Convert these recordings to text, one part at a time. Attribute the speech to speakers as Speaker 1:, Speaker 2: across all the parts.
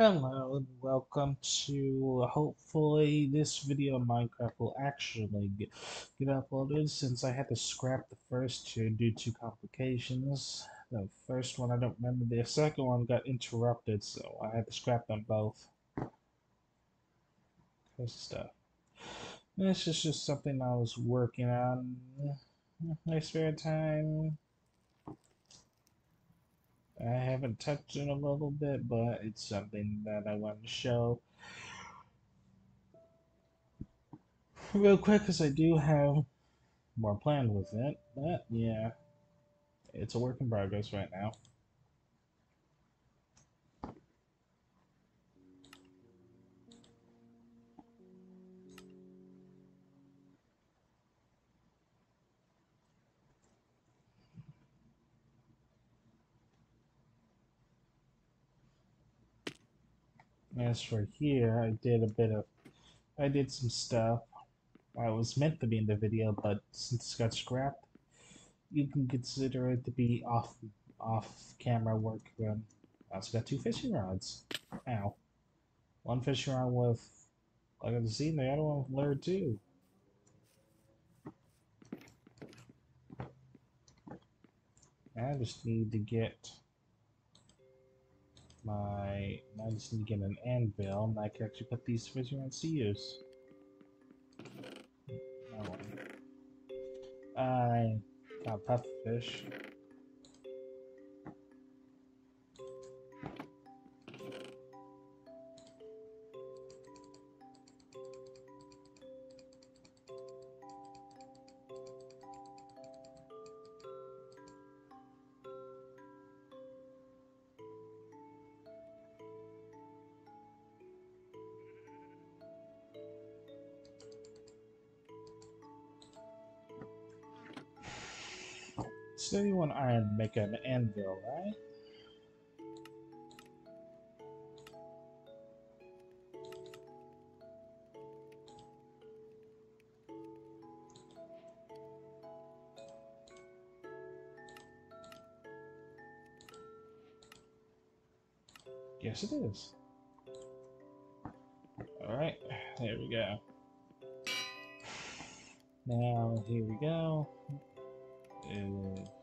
Speaker 1: Hello and welcome to hopefully this video of Minecraft will actually get, get uploaded since I had to scrap the first two due to complications. The first one I don't remember, the second one got interrupted so I had to scrap them both. This stuff. This is just something I was working on in my spare time. I haven't touched it a little bit, but it's something that I want to show real quick because I do have more planned with it. But yeah, it's a work in progress right now. As for here, I did a bit of, I did some stuff. I was meant to be in the video, but since it got scrapped, you can consider it to be off, off camera work. Then I also got two fishing rods. Ow. One fishing rod with, like I've seen, the other one with lure too. I just need to get my I just need to get an anvil and I can actually put these rods to use. I got pufferfish. To make an anvil, right? Yes, it is. Alright, there we go. Now, here we go. Uh.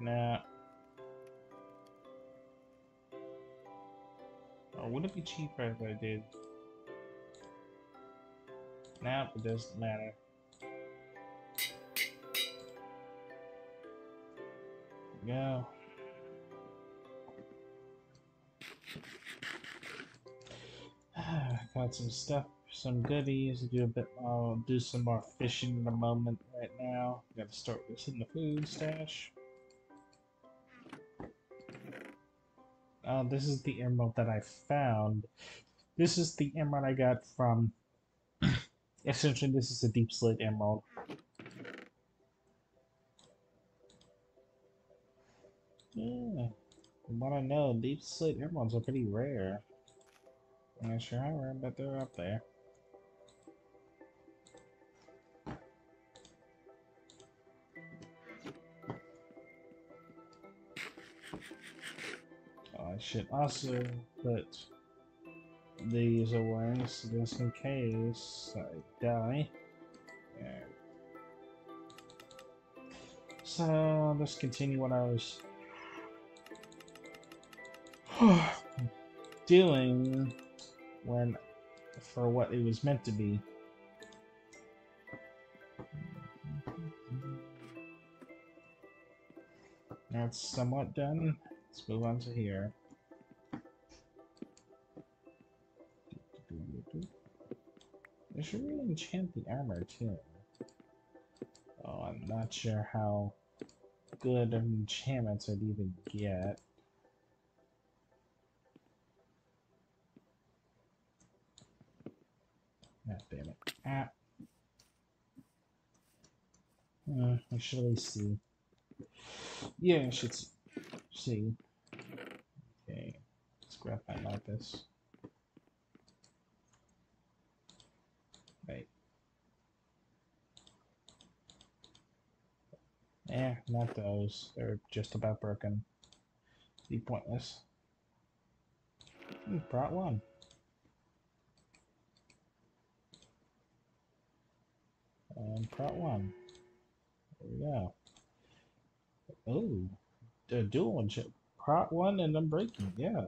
Speaker 1: Nah. Or would it be cheaper if I did? Nah, it doesn't matter. Go. Got some stuff some goodies, to do a bit, I'll do some more fishing in a moment right now. Gotta start this in the food stash. Uh, this is the emerald that I found. This is the emerald I got from, essentially this is a deepslate emerald. Yeah, from what I know, deepslate emeralds are pretty rare. I'm not sure how rare, but they're up there. Should also put these away just in case I die. Yeah. So let's continue what I was doing when for what it was meant to be. That's somewhat done. Let's move on to here. Should really enchant the armor too. Oh, I'm not sure how good of enchantments I'd even get. Ah, damn it. Ah. Uh, I should at least see. Yeah, I should see. Okay, let's grab my lapis. Wait. Eh, not those. They're just about broken. Be pointless. Hmm, Prot one. And Prot one. There we go. Oh, a dual one chip. Prot one and then breaking. Yeah.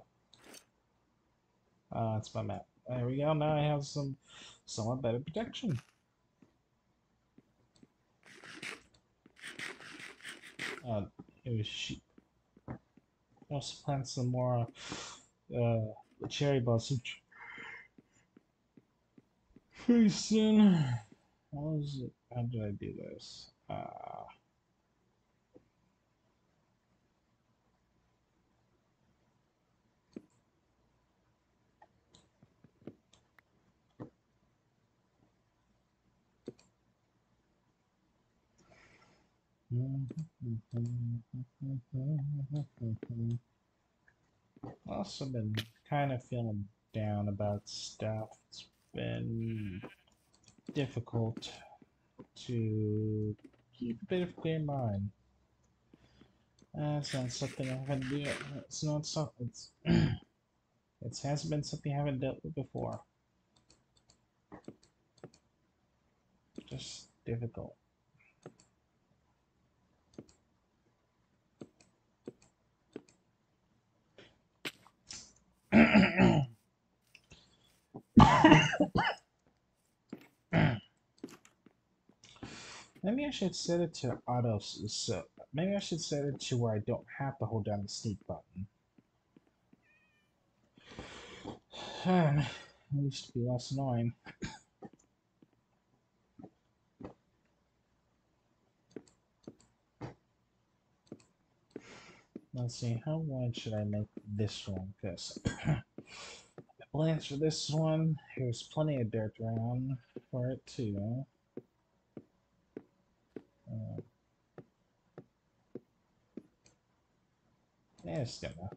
Speaker 1: Uh, that's my map. There we go. Now I have some somewhat better protection. Uh, it was sheep. Also plant some more uh cherry blossom. Pretty soon. How was it? How did I do this? Uh, also been kind of feeling down about stuff. It's been difficult to keep a bit of clear mind. Uh, not something I haven't do. It's not something. It's it hasn't been something I haven't dealt with before. Just difficult. Maybe I should set it to auto. So maybe I should set it to where I don't have to hold down the sneak button. Um, it used to be less annoying. Let's see, how wide should I make this one? Because plans for this one, there's plenty of dirt around for it too. Uh, yeah.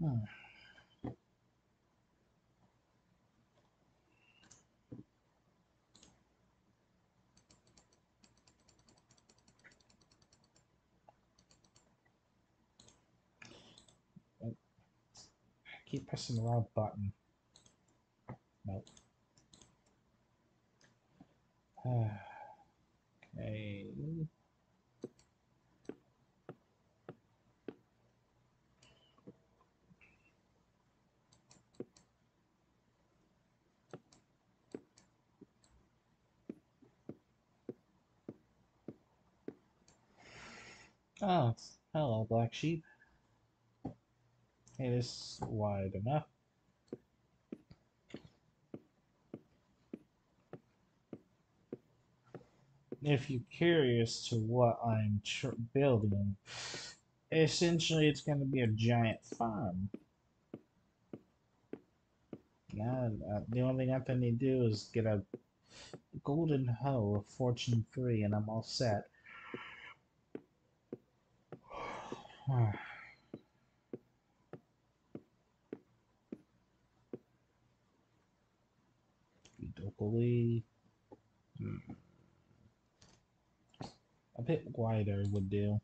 Speaker 1: Hmm. Keep pressing the wrong button. Nope. okay. Oh, hello, black sheep. It is wide enough. If you're curious to what I'm building, essentially it's going to be a giant farm. Now, uh, the only thing I need to do is get a golden hoe of fortune three, and I'm all set. Locally, hmm. a bit wider would do.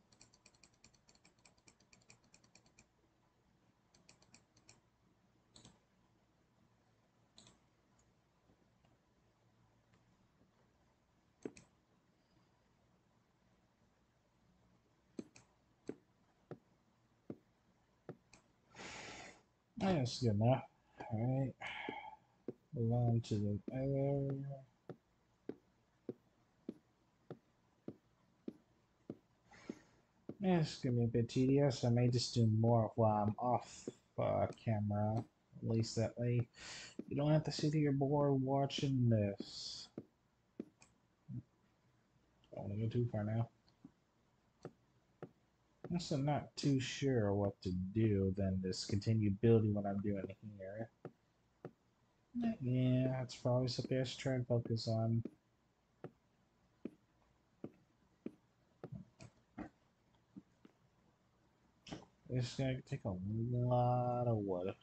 Speaker 1: That's good enough. Alright. Move on to the other. Yeah, it's gonna be a bit tedious. I may just do more while I'm off uh, camera. At least that way you don't have to sit here bored watching this. I Don't want to go too far now. Guess I'm not too sure what to do than just continue building what I'm doing here. Yeah, that's probably something I should try and focus on. It's gonna take a lot of wood.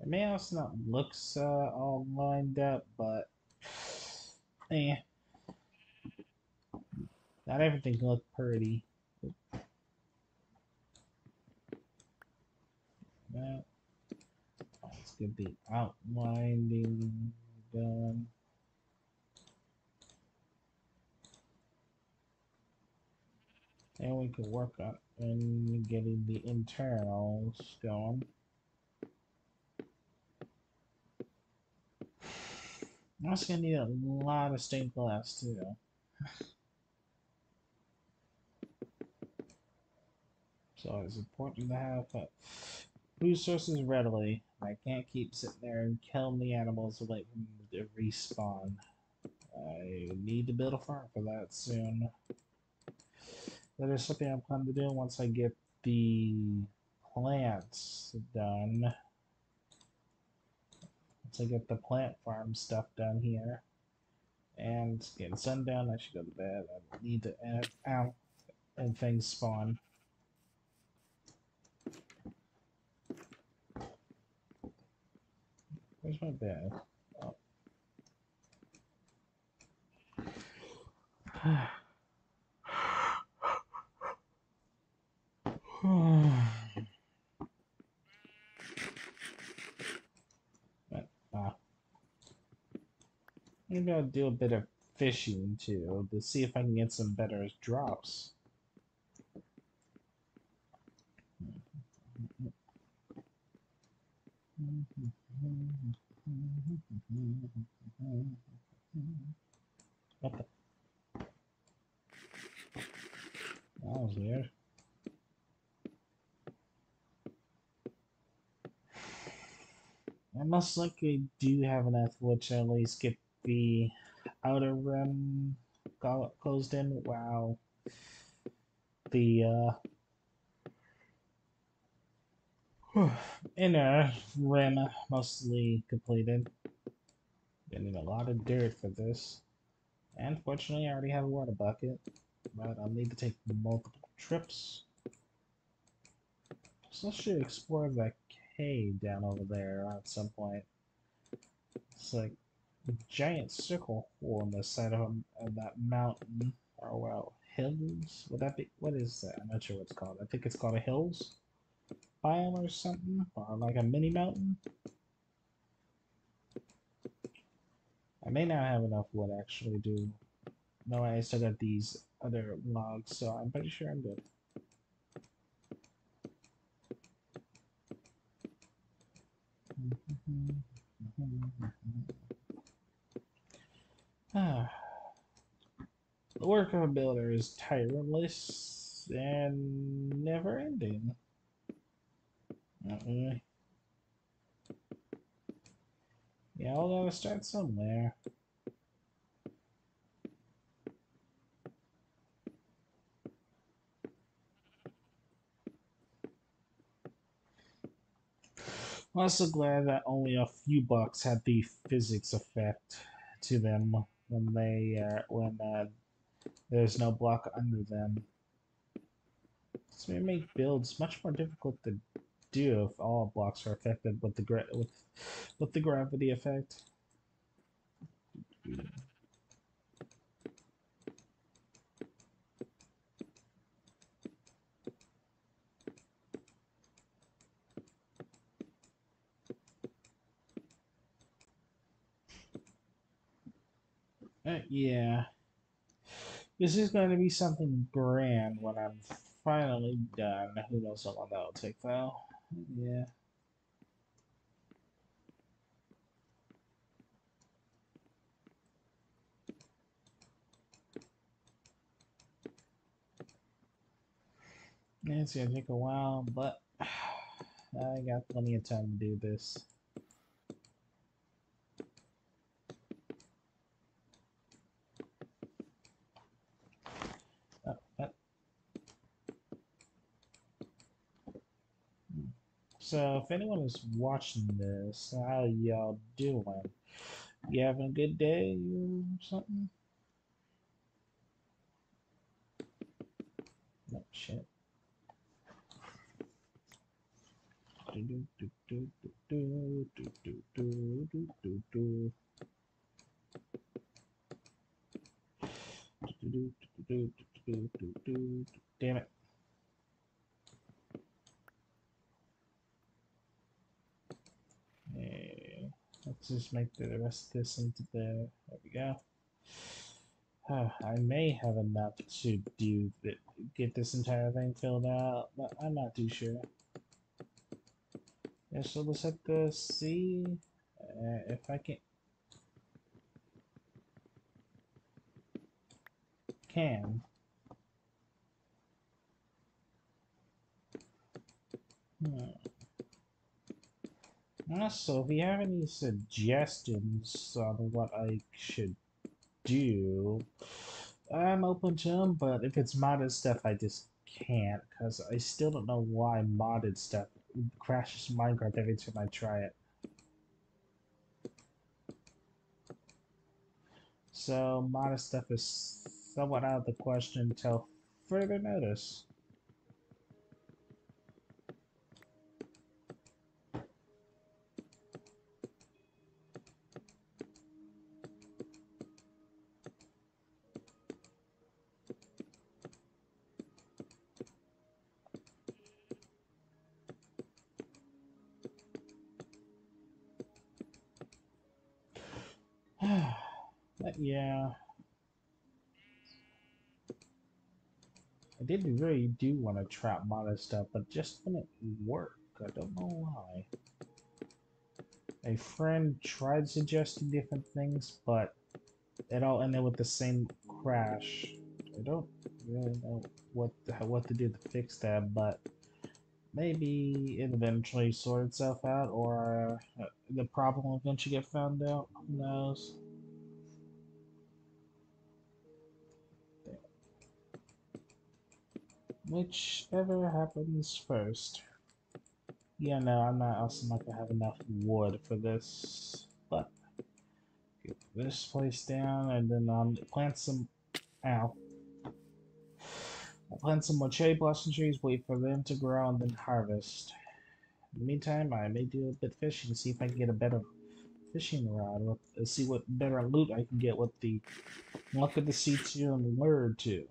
Speaker 1: It may also not look uh, all lined up, but eh. Not everything look pretty. That. Let's get the outlining done. And we can work on getting the internals going. I'm also gonna need a lot of stained glass too. So it's important to have uh, food sources readily. I can't keep sitting there and killing the animals and waiting to respawn. I need to build a farm for that soon. That is something I'm planning to do once I get the plants done. Once I get the plant farm stuff done here. And it's getting sundown, I should go to bed. I need to add out and things spawn. Where's my bed? Oh. Ah. Maybe I'll do a bit of fishing too to see if I can get some better drops. What the? That was weird. I most likely do have enough which at least get the outer rim closed in while the uh, inner rim mostly completed. Getting a lot of dirt for this. And fortunately I already have a water bucket, but I'll need to take multiple trips. So let's just explore that cave down over there at some point. It's like a giant circle on the side of, a, of that mountain. Or well, hills? Would that be? What is that? I'm not sure what it's called. I think it's called a hills biome or something, or like a mini mountain. I may not have enough wood actually to. No, I still got these other logs, so I'm pretty sure I'm good. Ah. The work of a builder is tireless and never ending. Yeah, I'll gotta start somewhere. I'm also glad that only a few blocks had the physics effect to them when they uh, when uh, there's no block under them. This may make builds much more difficult to do if all blocks are affected with the gra with with the gravity effect. Uh, yeah. This is going to be something grand when I'm finally done. Who knows how long that'll take, though. Yeah. It's gonna take a while, but I got plenty of time to do this. So if anyone is watching this, how y'all doing? You having a good day or something? No shit. Damn it. Okay, let's just make the rest of this into the. There we go. I may have enough to do the, get this entire thing filled out, but I'm not too sure. Yeah, so let's have to see uh, if I can. Can. Hmm. Also, if you have any suggestions on what I should do, I'm open to them, but if it's modded stuff, I just can't, because I still don't know why modded stuff crashes Minecraft every time I try it. So, modded stuff is somewhat out of the question until further notice. But yeah. I did really do want to trap modded stuff, but just wouldn't work. I don't know why. A friend tried suggesting different things, but it all ended with the same crash. I don't really know what the, what to do to fix that, but maybe it eventually sort itself out, or uh, the problem will eventually get found out. Who knows? Whichever happens first. Yeah, no, I'm not also not gonna have enough wood for this, but get this place down and then um plant some ow. I'll plant some more cherry blossom trees, wait for them to grow and then harvest. In the meantime, I may do a bit of fishing, see if I can get a better fishing rod, with, uh, see what better loot I can get with the luck of the Sea 2 and the lure 2.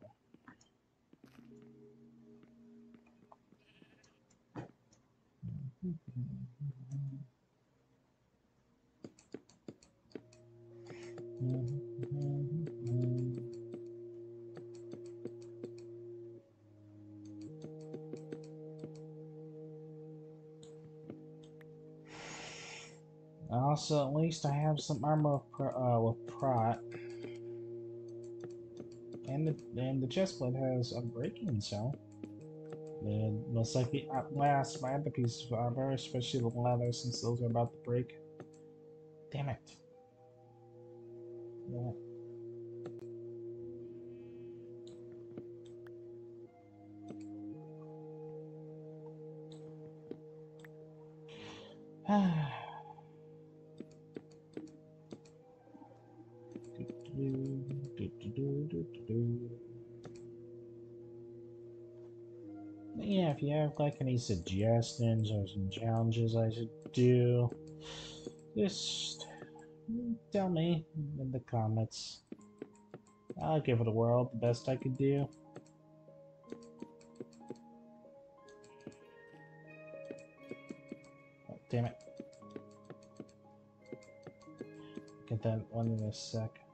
Speaker 1: Also, at least I have some armor with, uh, with Prot. And the, and the chestplate has unbreaking, so. And most likely outlast my other pieces of armor, especially the leather, since those are about to break. Damn it. Yeah. yeah, have like any suggestions or some challenges I should do, just tell me in the comments. I'll give it a whirl, the best I can do. Damn it. Get that one in a sec.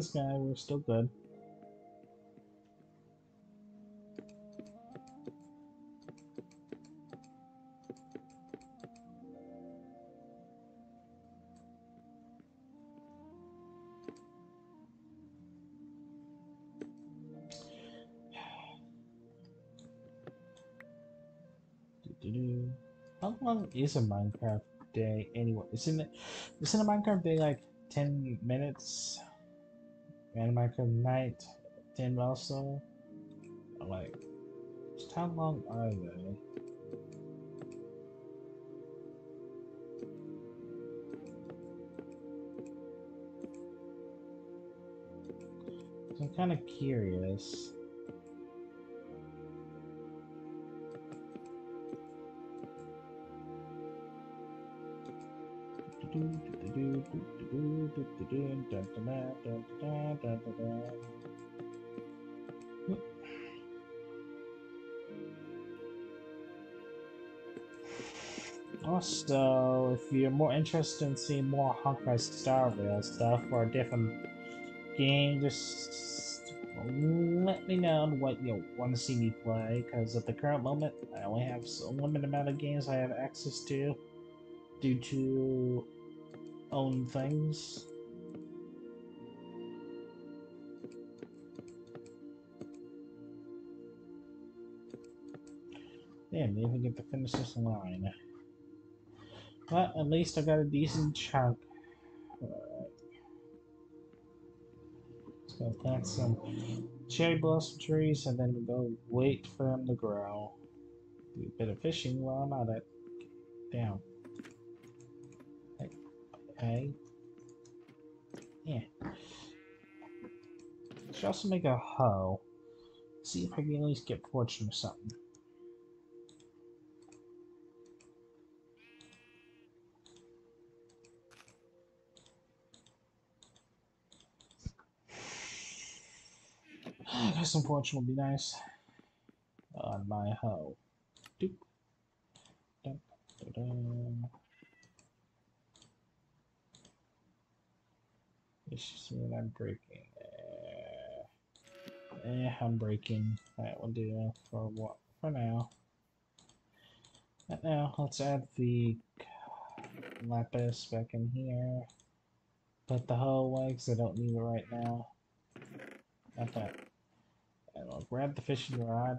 Speaker 1: The sky. We're still good. How long is a Minecraft day anyway? Isn't it? Isn't a Minecraft day like ten minutes? Vandermarker Knight, Ten Russell. Like, just how long are they? I'm kind of curious. Do, do, do. Also, if you're more interested in seeing more Honkai Star Rail stuff or a different game, just let me know what you want to see me play, because at the current moment, I only have a limited amount of games I have access to due to own things. Damn, didn't even get to finish this line. But at least I got a decent chunk. Let's go plant some cherry blossom trees and then go wait for them to grow. Do a bit of fishing while I'm at it. Down. Hey. Yeah. Should also make a hoe. See if I can at least get fortune or something. I guess some fortune would be nice. On my hoe. Doop. See what I'm breaking. Uh, eh, I'm breaking. That will do for what for now. But now let's add the lapis back in here. Put the hoe away because I don't need it right now. Not that. And I'll grab the fishing rod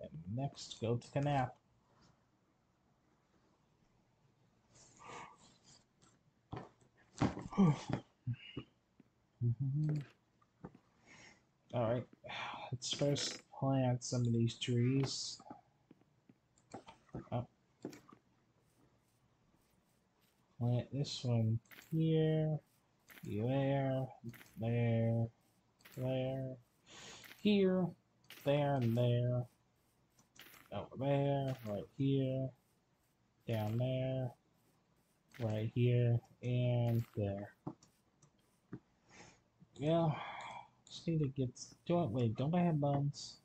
Speaker 1: and next go to the nap. Mm-hmm. All right, let's first plant some of these trees. Up. Plant this one here, there, there, there, here, there, and there, over there, right here, down there, right here, and there. Yeah, just need to get. Do I wait? Don't I have bones?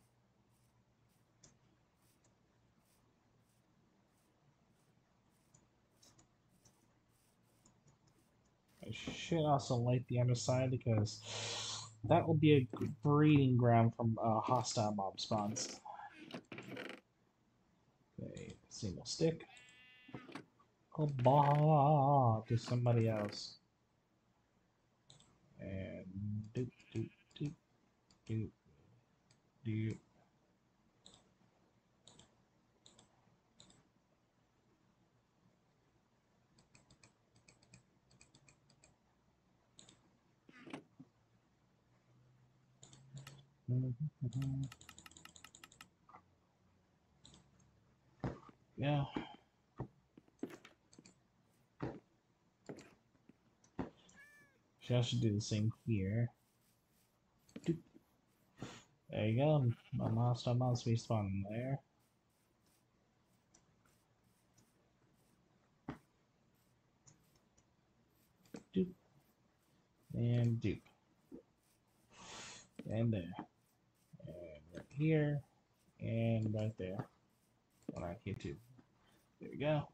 Speaker 1: I should also light the underside because that will be a breeding ground from uh, hostile mob spawns. Okay, single stick. Oh, bah, to somebody else. And doop, doop, doop, doop. Mhm. Yeah. I should do the same here. There you go. My monster mouse respawn there. Doop. And doop. And there. And right here. And right there. Well, right here too. There we go.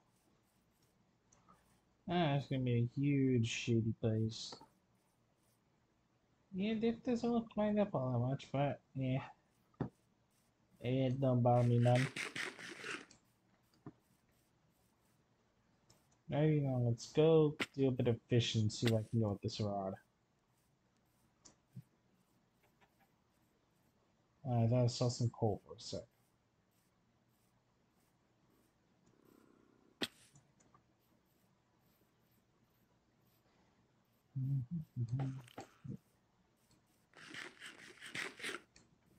Speaker 1: Ah, it's gonna be a huge shady place. Yeah, this doesn't look lined up all that much, but yeah. It don't bother me none. Now you know, let's go do a bit of fishing and see what I can go with this rod. Uh, I thought I saw some coal for a sec. Mhm, mhm.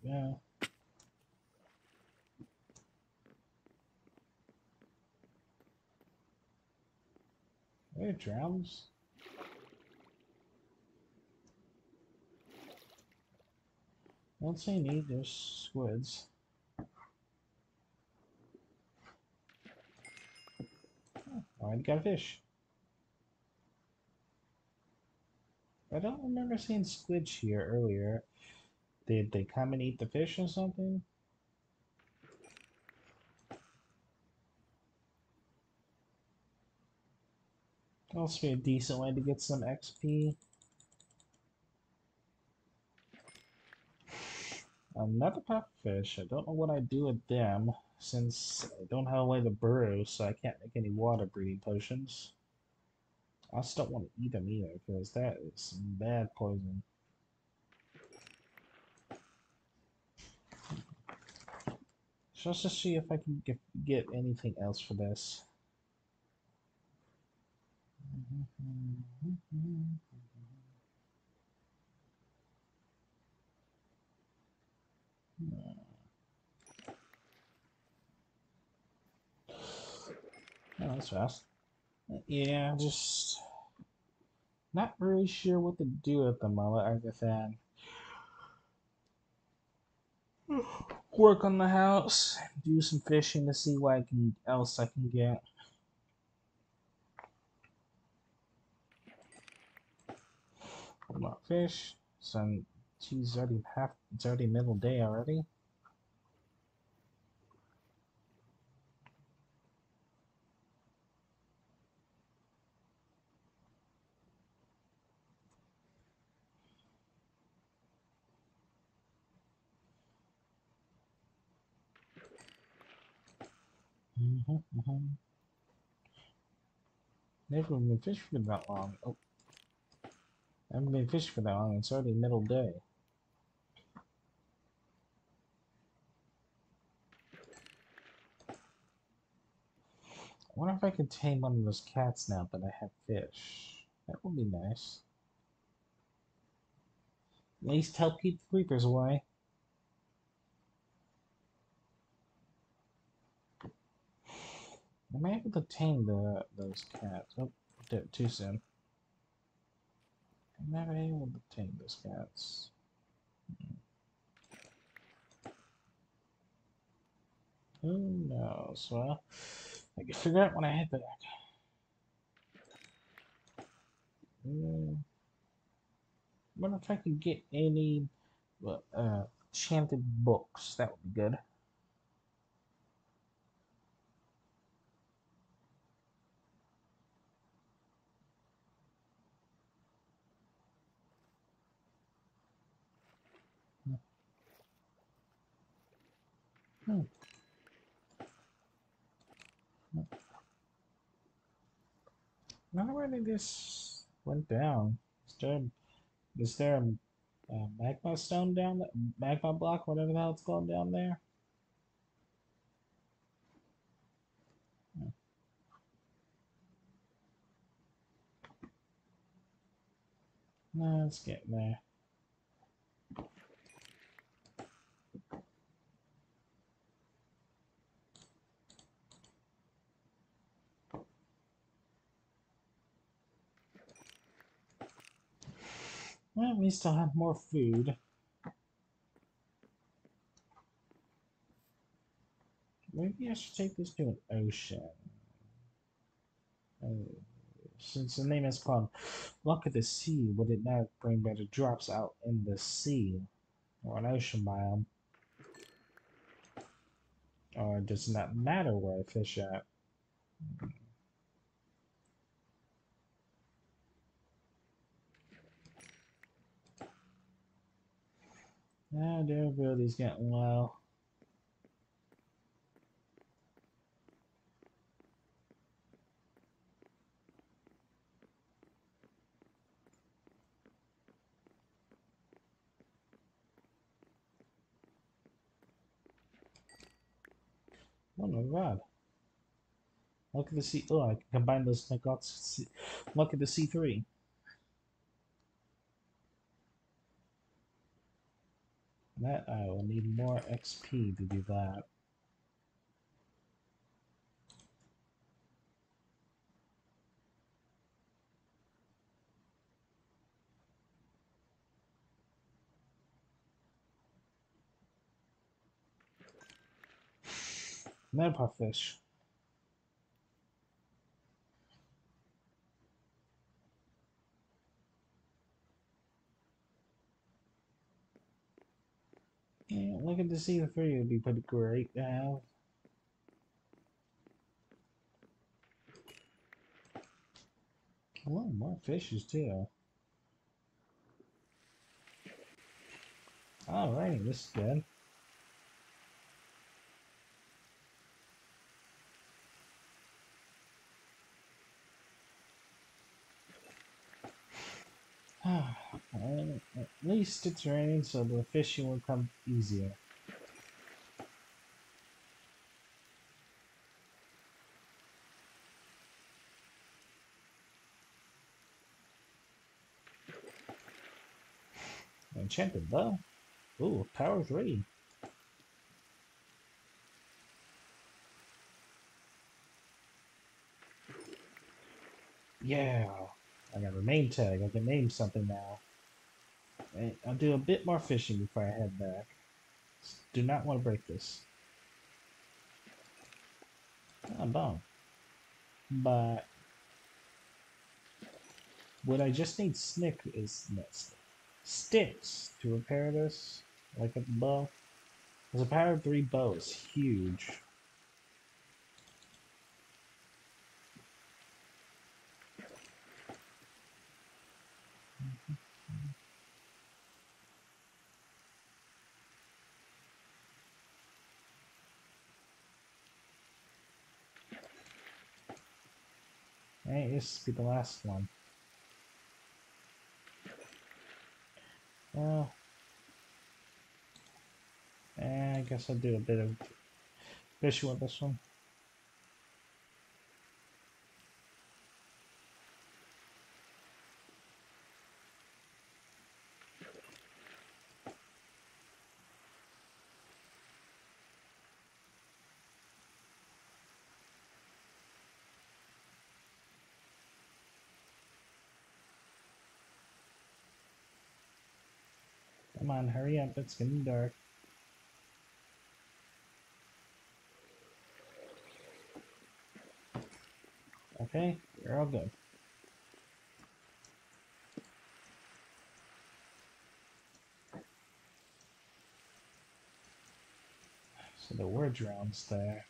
Speaker 1: Yeah. Hey, drowns. Don't say need, there's squids. Oh, already got a fish. I don't remember seeing squids here earlier. Did they come and eat the fish or something? Also be a decent way to get some XP. Another pufferfish. I don't know what I do with them since I don't have a way to burrow, so I can't make any water breathing potions. I just don't want to eat them either, because that is bad poison. Just see if I can get, get anything else for this. Oh, that's fast. Yeah, just not really sure what to do at the moment other than work on the house, do some fishing to see what I can else I can get. About fish? Some geez, already half it's already middle day already. Mm-hmm. Never been fishing for that long. Oh. I haven't been fishing for that long. It's already middle day. I wonder if I could tame one of those cats now that I have fish. That would be nice. At least help keep the creepers away. I able to tame the those cats? Oh, too soon. I'm never able to tame those cats. Who knows? Well, I can figure out when I head back. Hmm. wonder if I could get any uh, enchanted books. That would be good. Not where this went down. Is there, is there a, a magma stone down there? Magma block, whatever the hell it's called down there? No, it's getting there. Well, we still have more food. Maybe I should take this to an ocean. Oh, since the name is called Luck of the Sea, would it not bring better drops out in the sea or an ocean biome? Or does it not matter where I fish at? Ah, durability's getting low. Oh my god. Look at the C. Oh, I can combine those. Look at the C3. That I will need more XP to do that. Magpie fish. Yeah, looking to see the three would be pretty great to have. Oh, more fishes too. Alrighty, this is good. Well, At least it's raining, so the fishing will come easier. Enchanted bow. Ooh, power three. Yeah, I got a name tag. I can name something now. I'll do a bit more fishing before I head back. Do not want to break this. Ah, bone. But what I just need snick is no, sticks to repair this, like a bow. Because a power three bow is huge. Hey, this will be the last one. Well, eh, I guess I'll do a bit of fishing with this one. On, hurry up, it's getting dark. Okay, you're all good. So were drones there.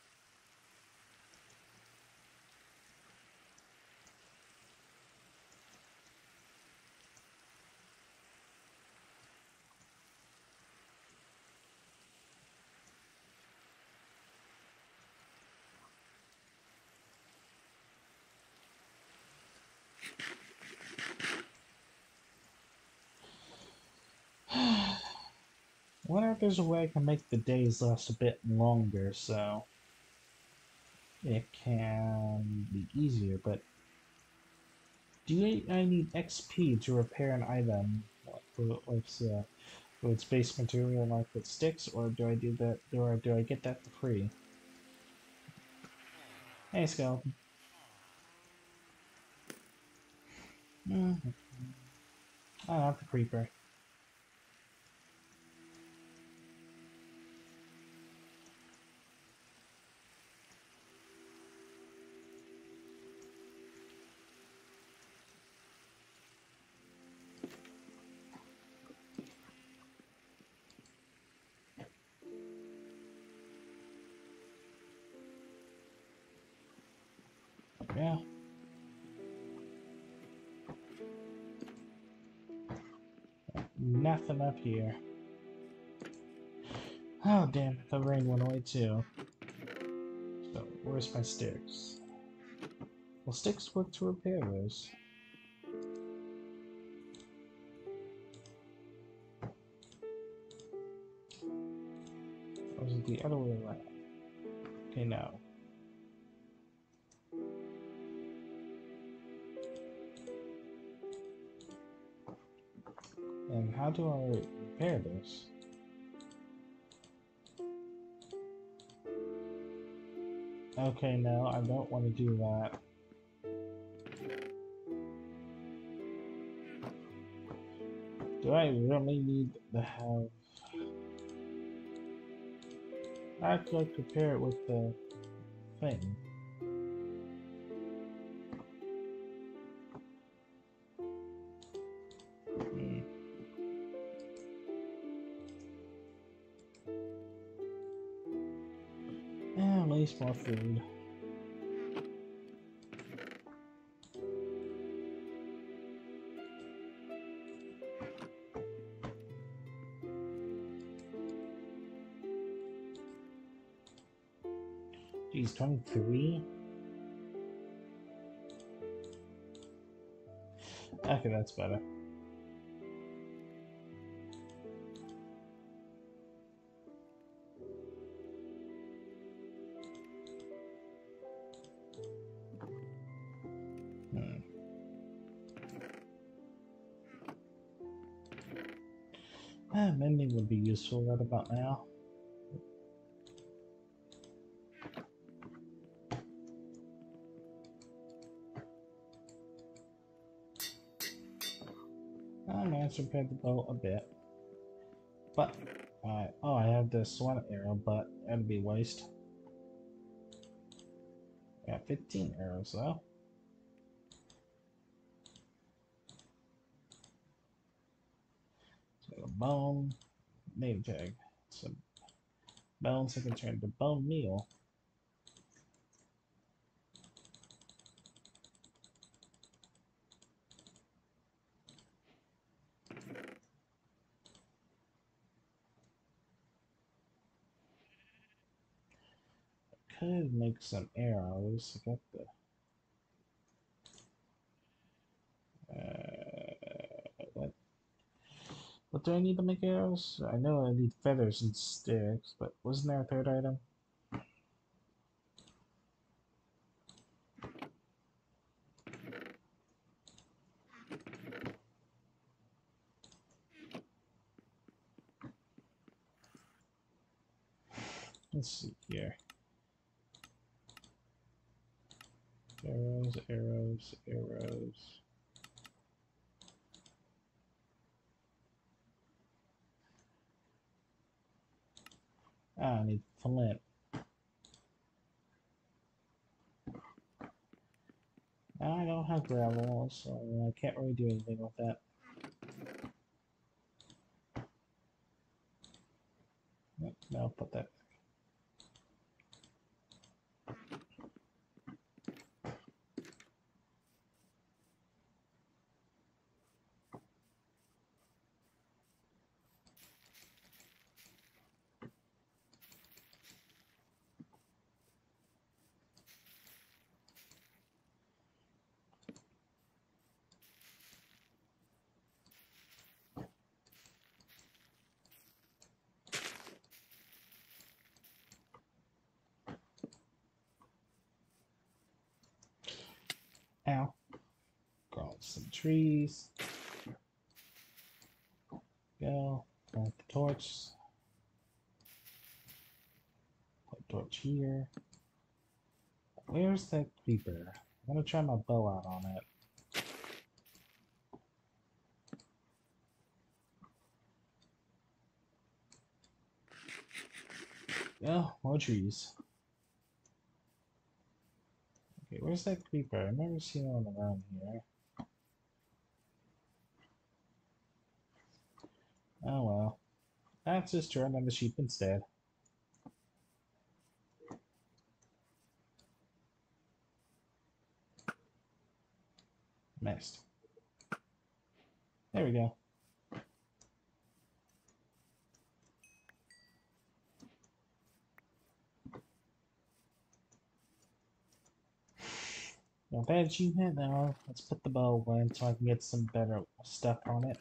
Speaker 1: wonder there's a way I can make the days last a bit longer so it can be easier, but do I need XP to repair an item with uh, its base material like with sticks, or do I do that, or do I get that for free? Hey, skeleton. Mm -hmm. Oh, not the creeper. Nothing up here. Oh, damn. The rain went away too. So, where's my sticks? Well, sticks work to repair those. Or was it the other way around? Okay, now. How do I repair this? Okay, no, I don't want to do that. Do I really need to have... I could compare it with the thing. Least more food. Geez, 23? Okay, that's better. Useful right about now. I managed to repair the bow a bit. But, I oh, I have this one arrow, but that'd be waste. Got 15 arrows though. Name tag. Some bones I can turn to bone meal. could make some arrows. I got the. Uh, what? What do I need to make arrows? I know I need feathers and sticks, but wasn't there a third item? Let's see here. Arrows, arrows, arrows. Ah, I need flint. I don't have gravel, so I can't really do anything with that. Nope, No, put that Ow. Grow trees. Go. Plant the torch. Put torch here. Where's that creeper? I'm gonna try my bow out on it. Oh, more trees. Okay, where's that creeper? I've never seen one around here. Oh well. Let's just turn on the sheep instead. Next. There we go. Not you achievement now. Let's put the bow away so I can get some better stuff on it.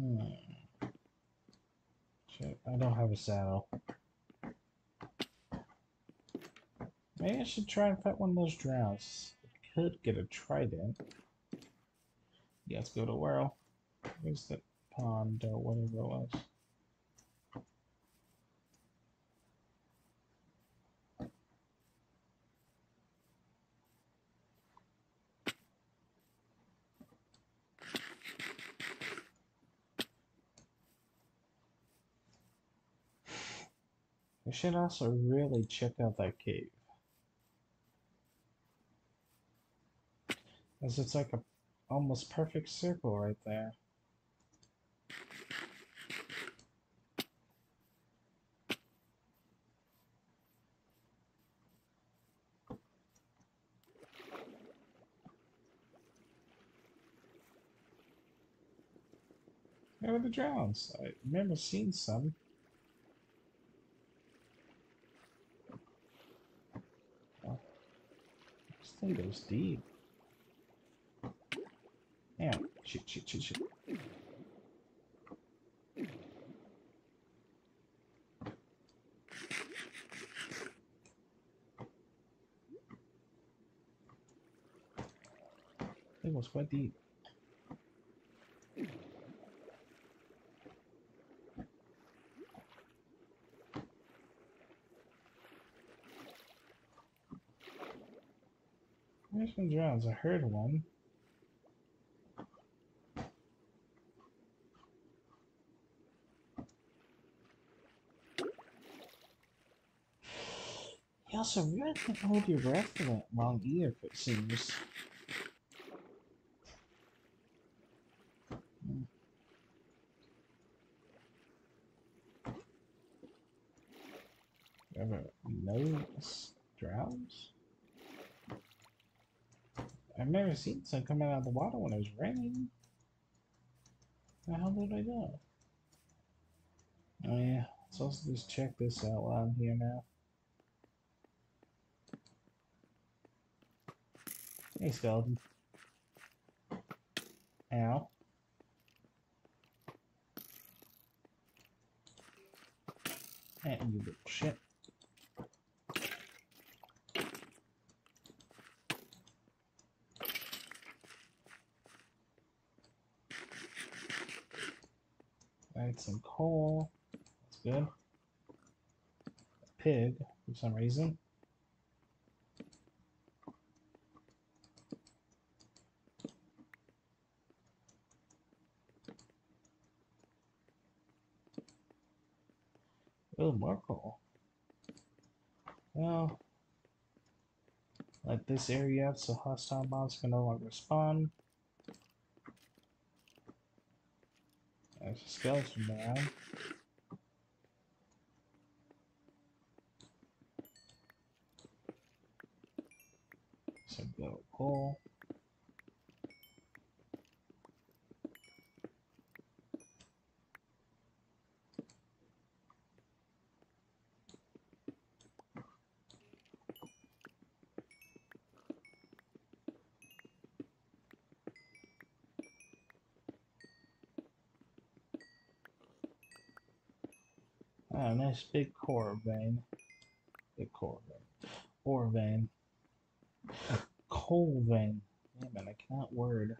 Speaker 1: Hmm. I don't have a saddle. Maybe I should try and fight one of those droughts. Could get a trident. Yeah, let's go to Whirl. Where's the pond or whatever it was? Should also really check out that cave. As it's like a almost perfect circle right there. Where are the drowns? I remember seeing some. Oh. This thing goes deep. Damn. Shit, shit, shit, shit. It was quite deep. Some drowns? I heard one. You also really can hold your breath for that long either, it seems. Hmm. Ever notice drowns? I've never seen some coming out of the water when it was raining. How did I know? Oh yeah, let's also just check this out while I'm here now. Hey, skeleton. Ow. And you little shit. Add some coal. That's good. Pig, for some reason. Oh, more coal. Well, let this area out so hostile mobs can no longer spawn. There's a skeleton around. Some go coal. Ah, nice big core vein. Big core vein. Ore vein. Coal vein. Damn it, I cannot word.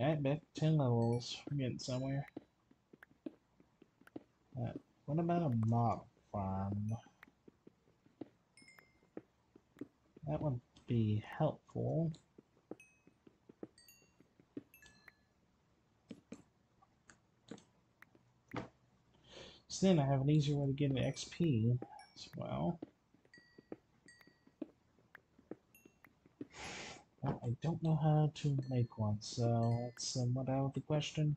Speaker 1: Alright, back to 10 levels. We're getting somewhere. Uh, what about a mob farm? That would be helpful. So then I have an easier way to get an XP as well. Well, I don't know how to make one, so that's somewhat uh, out of the question.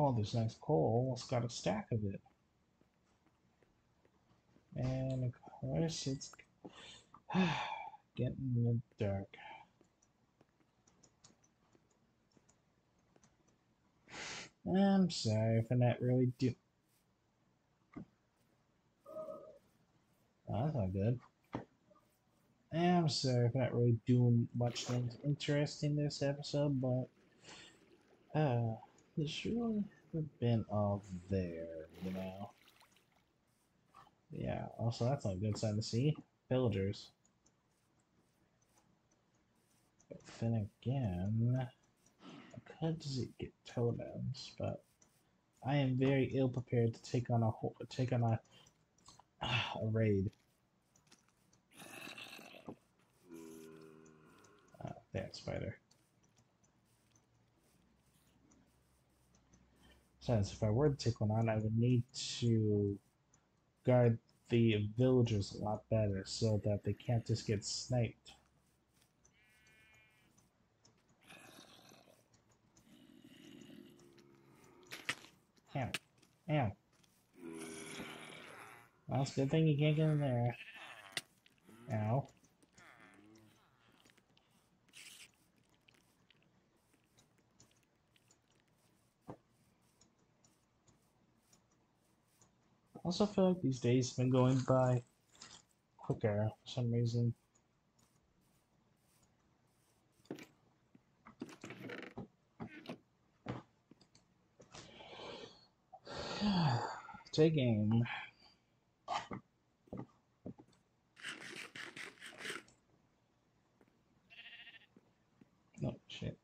Speaker 1: Oh, this nice coal. Almost got a stack of it. And of course, it's getting dark. I'm sorry for not really do. Oh, that's not good. I'm sorry for not really doing much things interesting this episode, but uh this really have been all there, you know. Yeah, also that's not a good sign to see. Villagers. But then again, I could get totems, but I am very ill prepared to take on a whole, take on a a raid. Uh, there, spider. Besides, if I were to take one on, I would need to guard the villagers a lot better so that they can't just get sniped. Ow. Ow. Well, it's a good thing you can't get in there. Ow. Also feel like these days have been going by quicker for some reason. Take game. Oh shit.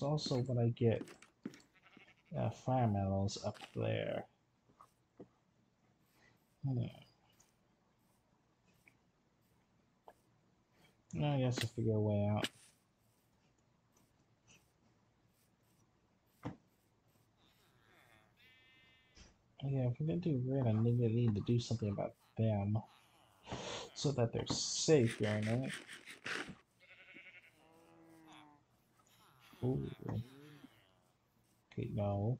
Speaker 1: Also what I get uh, fire metals up there. Hmm. I guess I'll figure a way out. Yeah, if we're gonna do raid, I need, I need to do something about them so that they're safe during it. Ooh. Okay, no.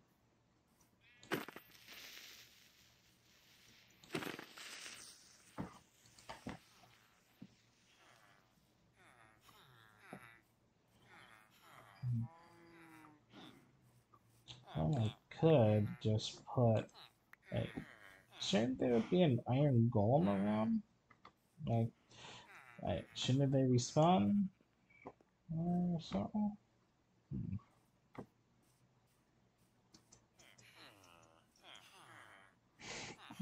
Speaker 1: Well, I could just put like shouldn't there be an iron golem around? Like, like shouldn't they respawn or something? Hmm.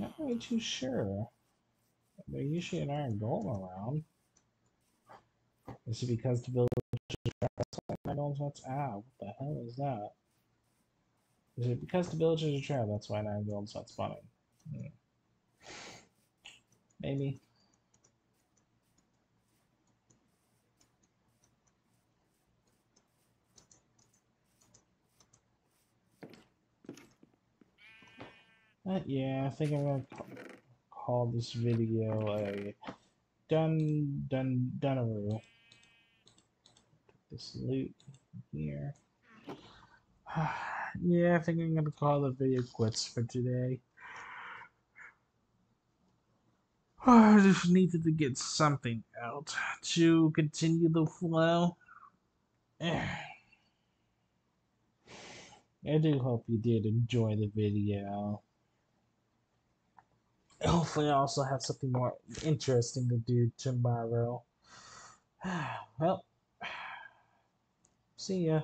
Speaker 1: Not really too sure. There's usually an iron golem around. Is it because the village I don't what's ah, what the hell is that? Is it because the villagers are trapped, that's why iron golem's not spawning? Hmm. Maybe. Uh, yeah, I think I'm gonna call this video a done done done This loot here. yeah, I think I'm gonna call the video quits for today. I just needed to get something out to continue the flow. I do hope you did enjoy the video hopefully I also have something more interesting to do tomorrow. well, see ya.